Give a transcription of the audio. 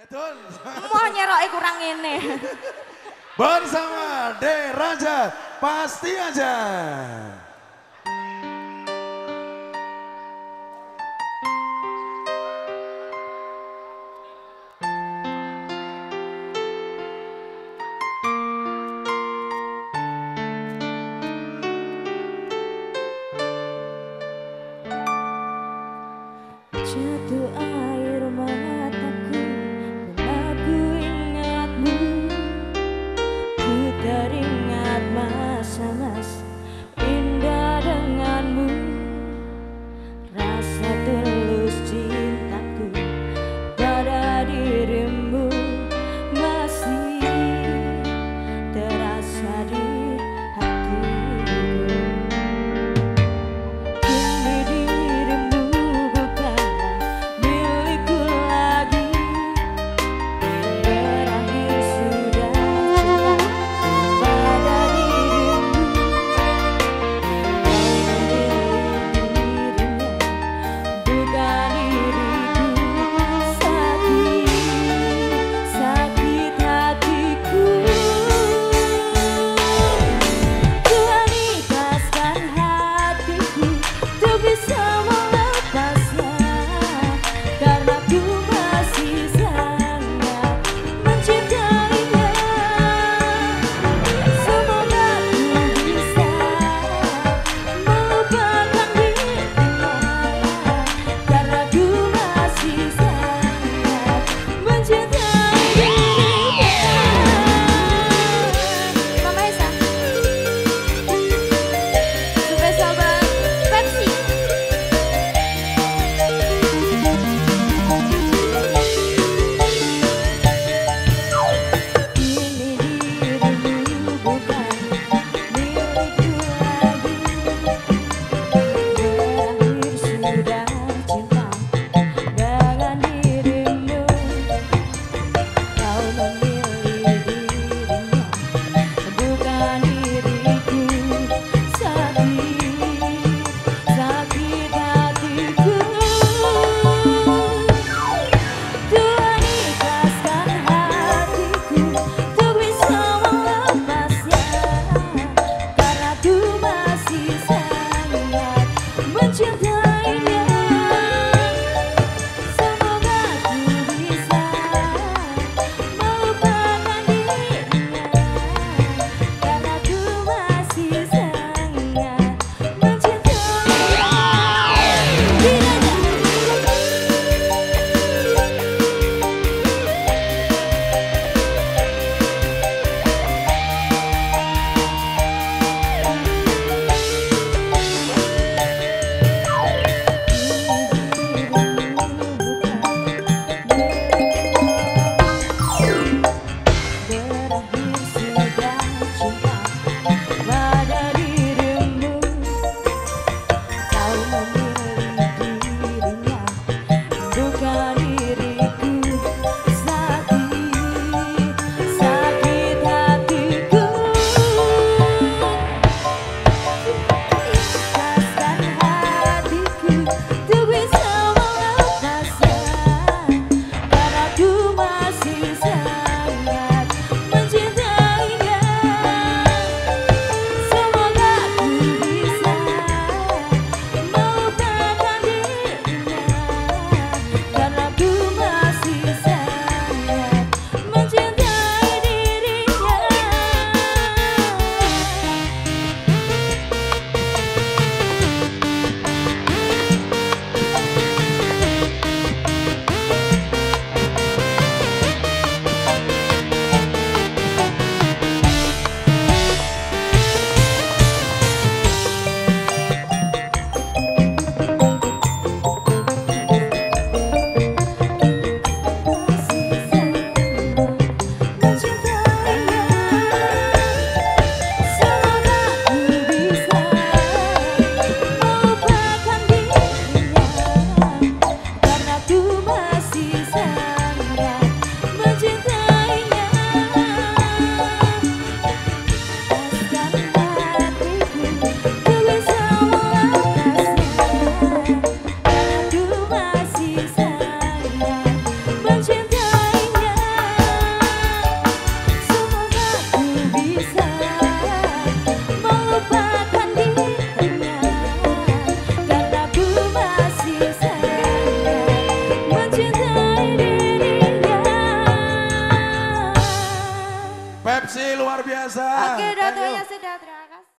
Ya, Betul. Mau nyerok kurang ini. Bersama De Raja, pasti aja.